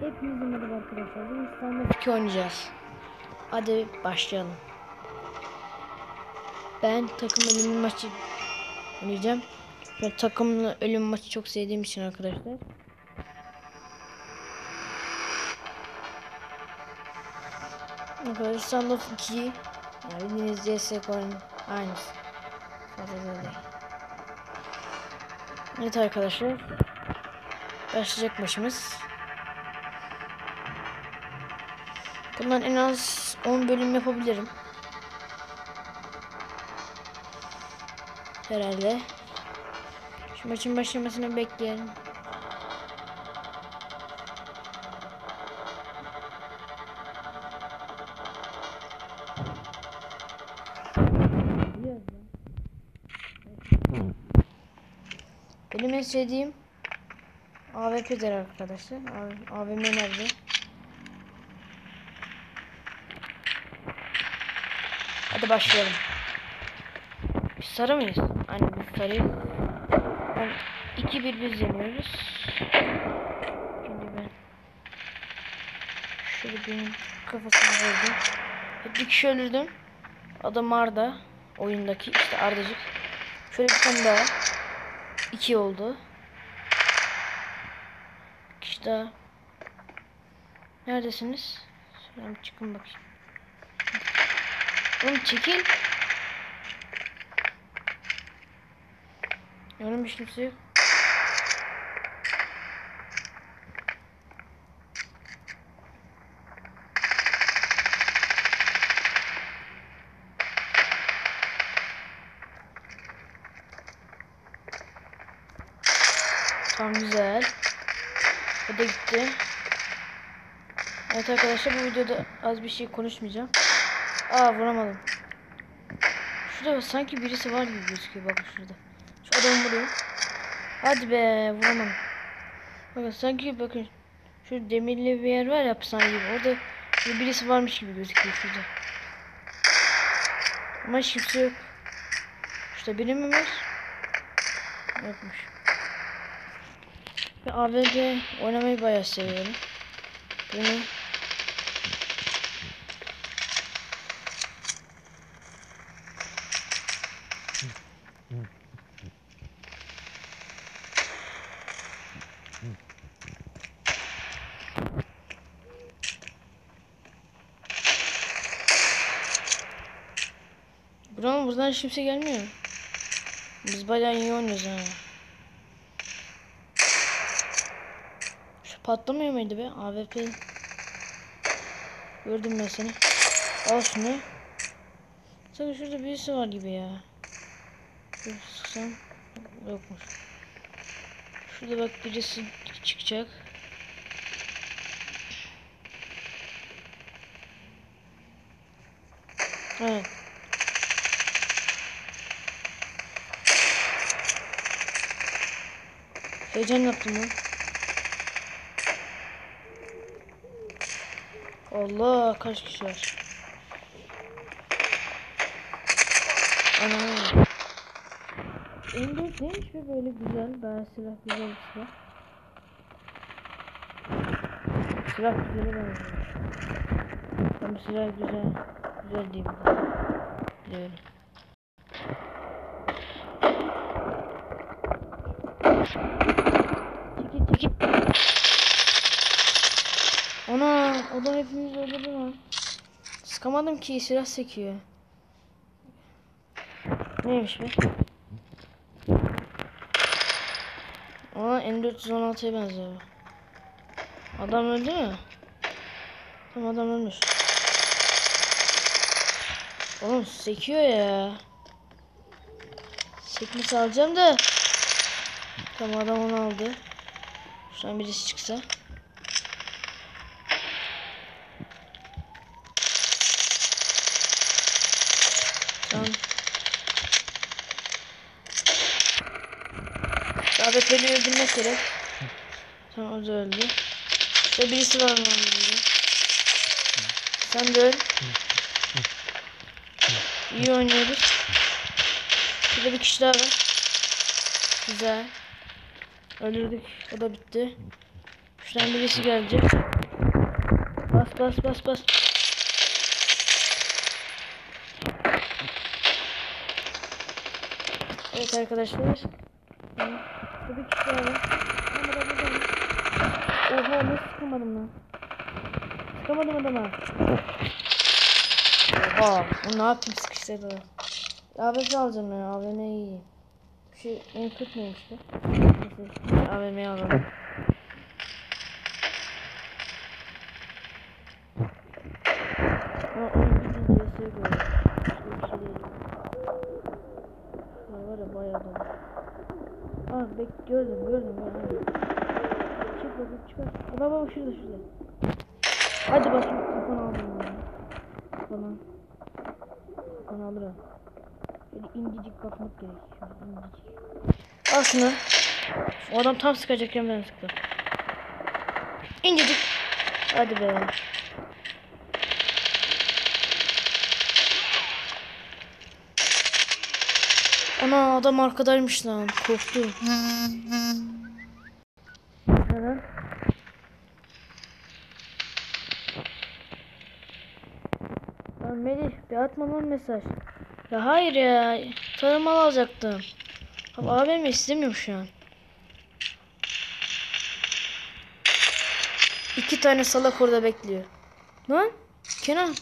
Hepinize merhaba arkadaşlar. Bugün Stanley 2 oynayacağız. Hadi başlayalım. Ben takım ölüm maçı oynayacağım. Ben takımlı ölüm maçı çok sevdiğim için arkadaşlar. Arkadaşlar Standoff 2 yani bildiğiniz CSGO'nun aynısı. Fazla değil. Evet arkadaşlar. Başlayacak maçımız. Bundan en az 10 bölüm yapabilirim. Herhalde. Şu maçın başlamasını bekleyelim. Benim en sevdiğim AWP'dir arkadaşlar. AVM nerede? Hadi başlayalım. Biz sarı mıyız? Aynen biz sarıyız. Ben 2-1 biz yeniyoruz. Şimdi ben şöyle bir kafasını vurdum. Bir kişi öldürdüm. Adam Arda. Oyundaki işte Ardacık. Şöyle bir tane daha. 2 oldu. Kişi daha. Neredesiniz? Şuradan bir çıkın bakayım. Oğlum çekil. Yanım hiç kimse yok. Tamam güzel. O gitti. Evet arkadaşlar bu videoda az bir şey konuşmayacağım. Aa vuramadım. Şurada sanki birisi var gibi gözüküyor bakın şurada. Şu adamı vuruyor. Hadi be vuramadım. Bakın sanki bakın şu demirli bir yer var ya hapishane gibi. Orada bir birisi varmış gibi gözüküyor şurada. Ama kimse yok. Şurada biri mi var? Yokmuş. Ben AVD oynamayı bayağı seviyorum. Bunu Buranın buradan hiç kimse gelmiyor. Biz bayağı iyi oynuyoruz ha. Şu patlamıyor muydu be? AWP. Gördüm ben seni. Al şunu. Sanki şurada birisi var gibi ya. Dur sıksam. Yokmuş. Şurada bak birisi çıkacak. Evet. Heyecan yaptım lan. Allah kaç kişi var. Ana. M4 neymiş be böyle güzel. Ben silah güzel bir silah. Silah güzel benziyor. Ama silah güzel. Güzel değil mi? Çekil. Ana adam hepimiz öldürdü lan. Sıkamadım ki silah sekiyor. Neymiş be? Aa M416'ya benziyor. Adam öldü mü? Tamam adam ölmüş. Oğlum sekiyor ya. Sekmesi alacağım da. Tamam adam onu aldı. Şu an birisi çıksa. Tamam. Davetleri öldürmek gerek. Tamam o da öldü. İşte birisi var onun burada. Sen de öl. İyi oynuyoruz. Şurada bir kişi daha var. Güzel. Öldürdük. O da bitti. Şuradan birisi gelecek. Bas bas bas bas. Evet arkadaşlar. Bu bir kişi var. Oha nasıl sıkamadım lan? Sıkamadım adama. Oha. Ne yapayım sıkıştırdı. AVM alacağım ya. AVM iyi. Bir şey en kötü neymiş be? AVM'yi alalım. Aa, bek gördüm gördüm gördüm. Çık bakayım çıkar. Aa, Bak bak şurada şurada. Hadi bakayım kafanı aldım ya. Kafanı. Kafanı alır ha. Böyle incecik bakmak gerek. Şöyle incecik. Al şunu. O adam tam sıkacakken ben sıktım. İncecik. Hadi be. Ana adam arkadaymış lan. Korktu. Lan Melih bir atma lan mesaj. Ya hayır ya. Tarımalı alacaktım. Abi abim istemiyorum şu an. İki tane salak orada bekliyor. Lan Kenan.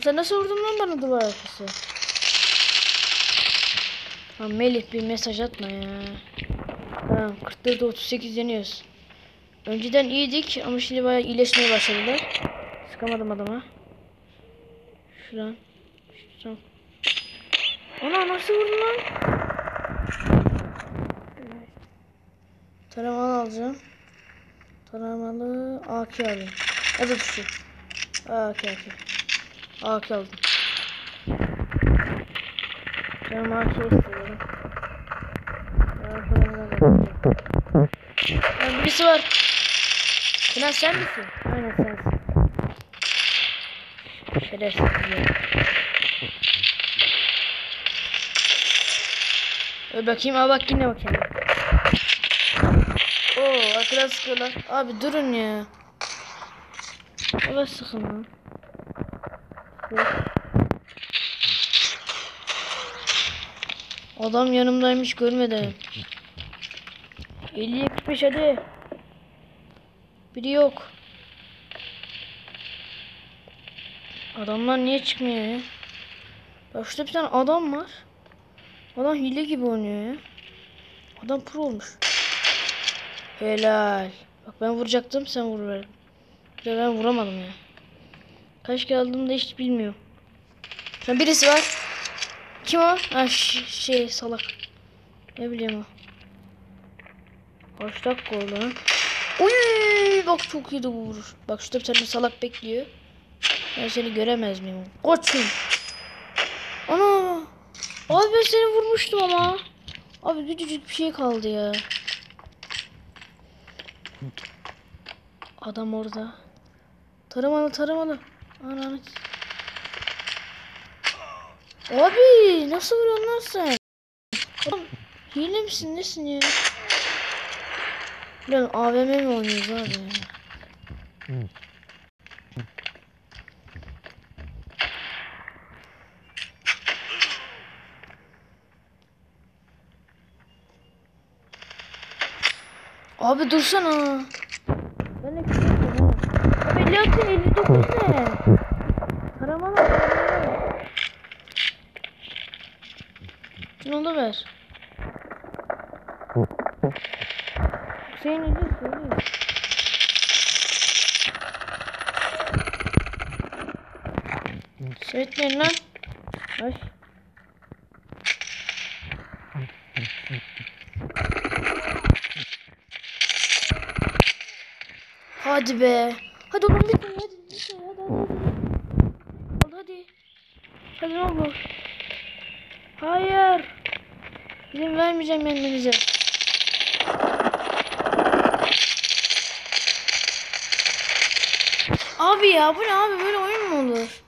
Sen nasıl vurdun lan bana duvar arkası? Lan Melih bir mesaj atma ya. Tamam 44 38 yeniyoruz. Önceden iyiydik ama şimdi bayağı iyileşmeye başladılar. Sıkamadım adama. Şuradan. Şuradan. Ana nasıl vurdun lan? Taramalı alacağım. Taramalı AK alayım. Ya da düşü. AK AK. AK aldım. Ben AK istiyorum. Ya, birisi var. Sinan sen misin? Aynen sensin. Şerefsiz ya. Öl bakayım abi bak yine bakayım. Oo arkadan sıkıyorlar. Abi durun ya. Evet sıkın lan. Adam yanımdaymış görmeden. 50 45 hadi. Biri yok. Adamlar niye çıkmıyor ya? Bak şurada bir tane adam var. Adam hile gibi oynuyor ya. Adam pro olmuş. Helal. Bak ben vuracaktım sen vuruver. Ya ben vuramadım ya. Kaç kere aldım da hiç bilmiyorum. Şu birisi var. Kim o? Ha şey salak. Ne bileyim o. Kaç dakika oldu lan? Uy bak çok iyiydi bu vuruş. Bak şurada bir tane salak bekliyor. Ben seni göremez miyim? Koçum. Ana. Abi ben seni vurmuştum ama. Abi küçücük bir şey kaldı ya. Adam orada. Taramalı taramalı. Ananı. Abi nasıl vuruyorsun lan sen? Adam hile misin nesin ya? Lan AVM mi oynuyoruz abi ya? Abi dursana. Ben de küçük ha. Abi 56 59 ne? Ver. Şunu da ver. Hüseyin ne diyor söyleyeyim. Söyletmeyin lan. Ay. Hadi be. Hadi oğlum bir hadi. Bir hadi hadi. Hadi hadi. Hadi ne olur. Hayır. İzin vermeyeceğim yenmenize. Abi ya bu ne abi böyle oyun mu olur?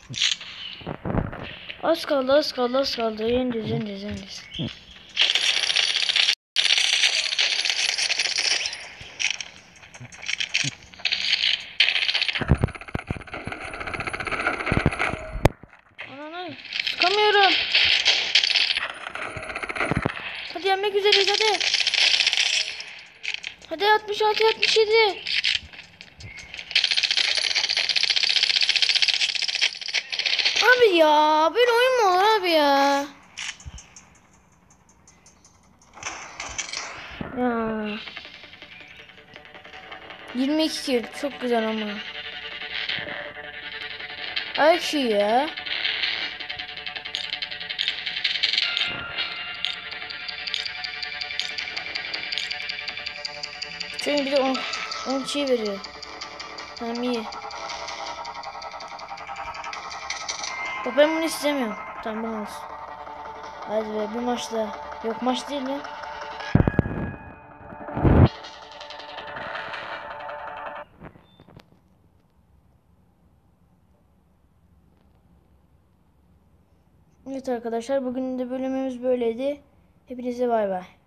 Az kaldı az kaldı az kaldı. Yeneceğiz yeneceğiz yeneceğiz. bitirmek üzereyiz hadi. Hadi 66 67. Abi ya böyle oyun mu abi ya? Ya. 22 kill çok güzel ama. Her şey ya. Çünkü bir de 10 10 şey veriyor. Tamam iyi. Bak ben bunu istemiyorum. Tamam bunu olsun. Hadi be bir maç. Yok maç değil lan. Evet arkadaşlar bugün de bölümümüz böyleydi. Hepinize bay bay.